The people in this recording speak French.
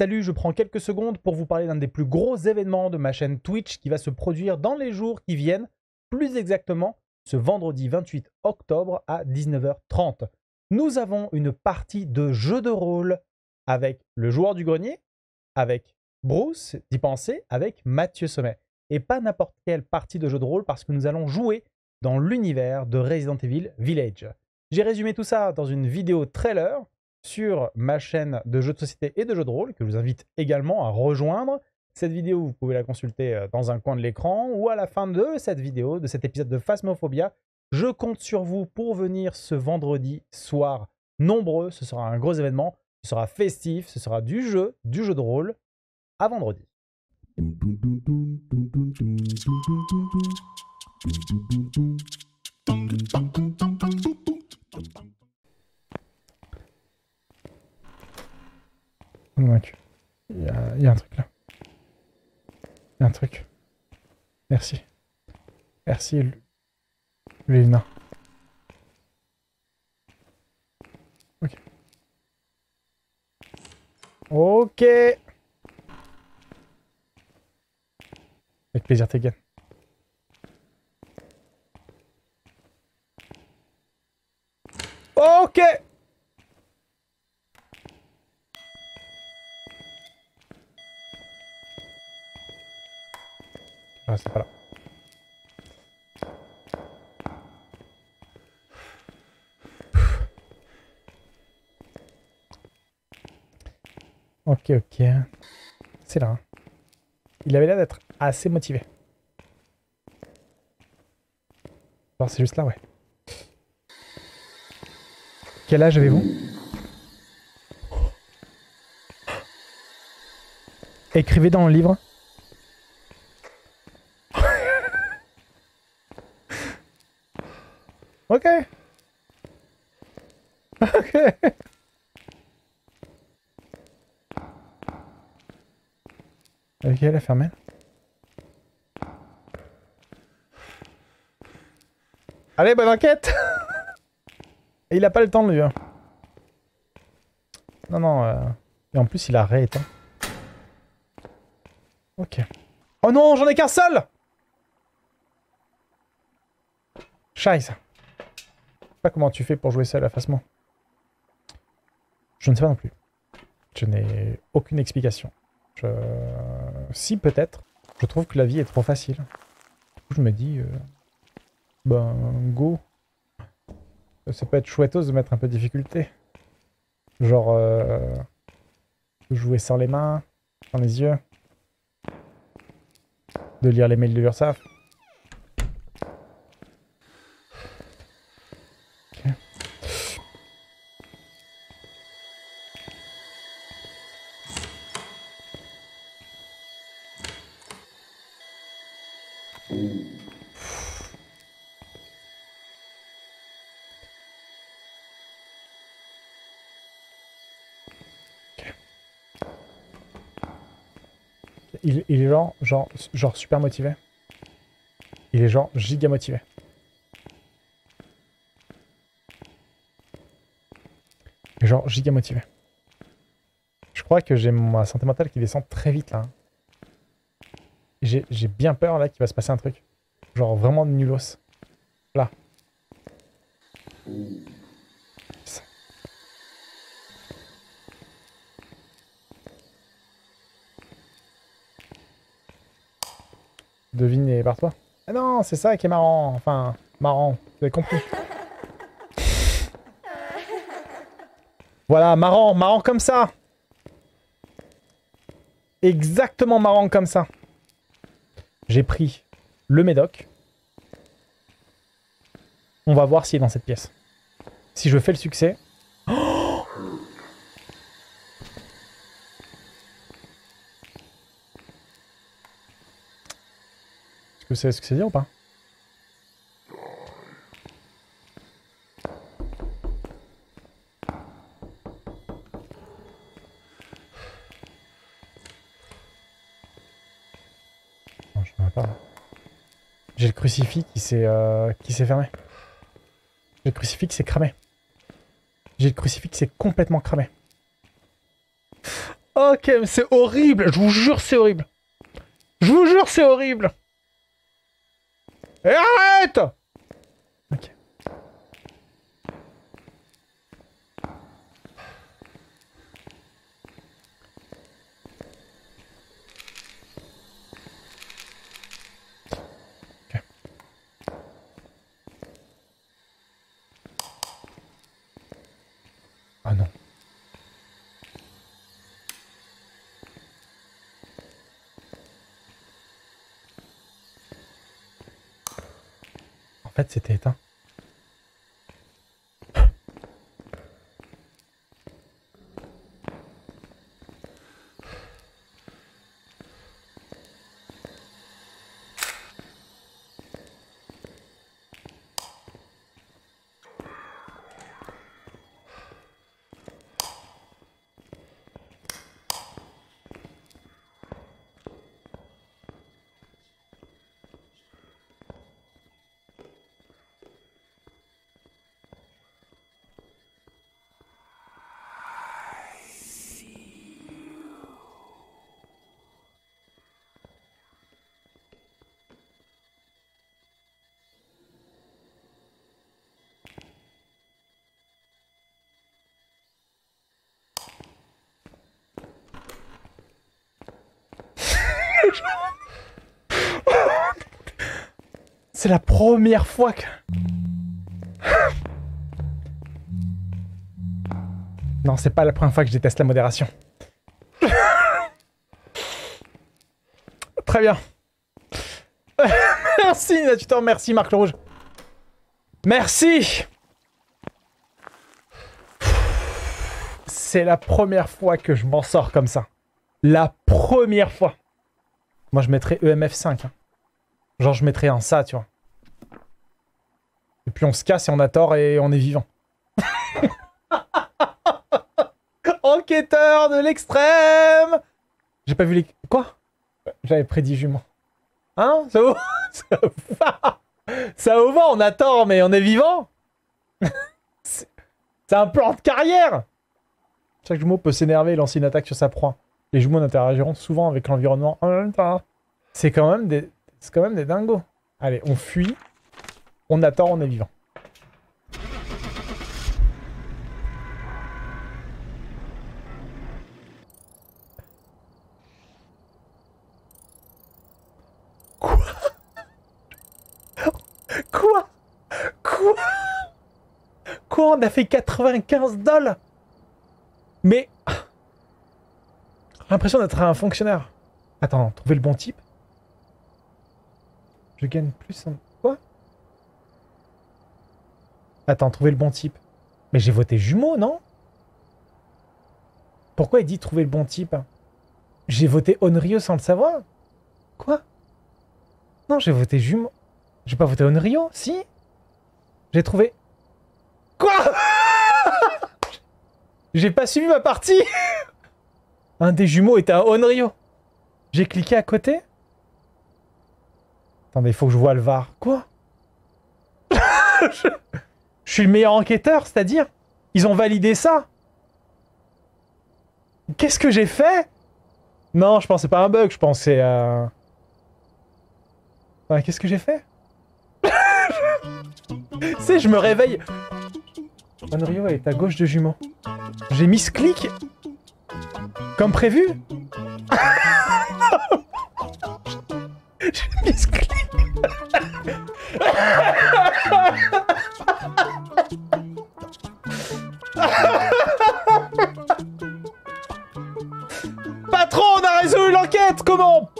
salut, je prends quelques secondes pour vous parler d'un des plus gros événements de ma chaîne Twitch qui va se produire dans les jours qui viennent, plus exactement ce vendredi 28 octobre à 19h30. Nous avons une partie de jeu de rôle avec le joueur du grenier, avec Bruce, d'y penser, avec Mathieu Sommet. Et pas n'importe quelle partie de jeu de rôle parce que nous allons jouer dans l'univers de Resident Evil Village. J'ai résumé tout ça dans une vidéo trailer sur ma chaîne de jeux de société et de jeux de rôle, que je vous invite également à rejoindre. Cette vidéo, vous pouvez la consulter euh, dans un coin de l'écran ou à la fin de cette vidéo, de cet épisode de Phasmophobia. Je compte sur vous pour venir ce vendredi soir nombreux. Ce sera un gros événement. Ce sera festif. Ce sera du jeu, du jeu de rôle. À vendredi. Y a un truc là. Il y a un truc. Merci. Merci, Luna. Ok. Ok. Avec plaisir, Tegan. Ok Ah. Ok, ok. C'est là. Hein. Il avait l'air d'être assez motivé. Alors c'est juste là, ouais. Quel âge avez-vous? Écrivez dans le livre. Ok. Ok. Ok, elle est fermée. Allez, bonne enquête Et il a pas le temps, lui. Hein. Non, non. Euh... Et en plus, il a rééteint. Ok. Oh non, j'en ai qu'un seul Scheiße pas comment tu fais pour jouer seul à moi. Je ne sais pas non plus. Je n'ai aucune explication. Je... Si, peut-être. Je trouve que la vie est trop facile. Du coup, je me dis... Euh, ben, go. Ça peut être chouetteuse de mettre un peu de difficulté. Genre... Euh, jouer sans les mains, sans les yeux. De lire les mails de l'URSAF. Il, est genre, genre, genre super motivé. Il est genre giga motivé. Genre giga motivé. Je crois que j'ai ma santé mentale qui descend très vite là. J'ai bien peur là qu'il va se passer un truc. Genre vraiment nulos. Là. Devinez par toi. Ah non, c'est ça qui est marrant. Enfin, marrant. Vous avez compris. Voilà, marrant, marrant comme ça. Exactement marrant comme ça. J'ai pris le médoc. On va voir s'il est dans cette pièce. Si je fais le succès... Est-ce que c'est ce que c'est dire ou pas? J'ai le crucifix qui s'est euh, qui s'est fermé. J'ai le crucifix qui s'est cramé. J'ai le crucifix qui s'est complètement cramé. Ok, mais c'est horrible. Je vous jure, c'est horrible. Je vous jure, c'est horrible. Et arrête En fait, c'était éteint. C'est la première fois que... Non, c'est pas la première fois que je déteste la modération. Très bien. merci, Natutor, merci, Marc Rouge. Merci C'est la première fois que je m'en sors comme ça. La première fois. Moi, je mettrais EMF5. hein. Genre, je mettrais un ça, tu vois. Et puis on se casse et on a tort et on est vivant. Enquêteur de l'extrême J'ai pas vu les... Quoi? J'avais prédit jument. Hein? Ça va Ça Ça va, on a tort, mais on est vivant c'est un plan de carrière Chaque jumeau peut s'énerver et lancer une attaque sur sa proie. Les jumeaux n'interagiront souvent avec l'environnement en même temps. C'est quand même des... C'est quand même des dingos. Allez, on fuit. On attend, on est vivant. Quoi? Quoi? Quoi? Quoi? On a fait 95 dollars? Mais... L'impression d'être un fonctionnaire. Attends, trouver le bon type. Je gagne plus en... Quoi? Attends, trouver le bon type. Mais j'ai voté jumeau, non? Pourquoi il dit trouver le bon type? J'ai voté Onryo sans le savoir? Quoi? Non, j'ai voté jumeau. J'ai pas voté Onryo, si? J'ai trouvé... Quoi? J'ai pas suivi ma partie Un des jumeaux était un Onryo. J'ai cliqué à côté. Attendez, il faut que je vois le VAR. Quoi? Je... suis le meilleur enquêteur, c'est-à-dire Ils ont validé ça. Qu'est-ce que j'ai fait? Non, je c'est pas un bug, je c'est... Euh... Ouais, Qu'est-ce que j'ai fait? Tu sais, je me réveille... Onryo est à gauche de jumeau. J'ai mis ce clic comme prévu J'ai mis ce clic Patron, on a résolu l'enquête Comment?